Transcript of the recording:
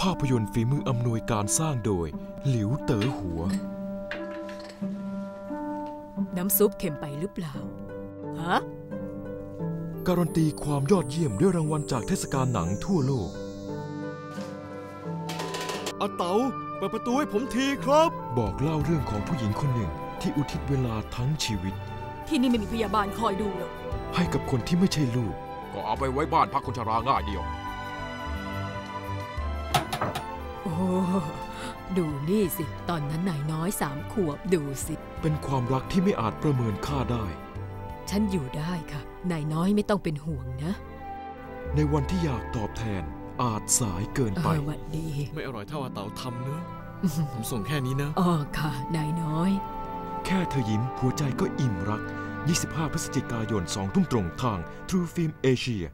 ภาพยนตร์ฝีมืออำนวยการสร้างโดย หลิวเต๋อหัว น้ำซุปเค็มไปหรือเปล่า ฮะ การันตีความยอดเยี่ยมด้วยรางวัลจากเทศกาลหนังทั่วโลก อาเต๋าเปิดประตูให้ผมทีครับ บอกเล่าเรื่องของผู้หญิงคนหนึ่งที่อุทิศเวลาทั้งชีวิต ที่นี่ไม่มีพยาบาลคอยดูหรอกให้กับคนที่ไม่ใช่ลูก ก็เอาไปไว้บ้านพักคนชราง่ายเดียว อ้ดูนี่สิ ตอนนั้นนายน้อยสามขวบดูสิ เป็นความรักที่ไม่อาจประเมินค่าได้ ฉันอยู่ได้ค่ะ นายน้อยไม่ต้องเป็นห่วงนะ ในวันที่อยากตอบแทนอาจสายเกินเอไปอหวัดดี ไม่อร่อยเท่าอาเต๋าทำเนอะผมส่งแค่นี้นะอ๋อค่ะ นายน้อย แค่เธอยิ้มหัวใจก็อิ่มรัก 25 พฤศจิกายน 2 ทุ่มตรงทาง True Film Asia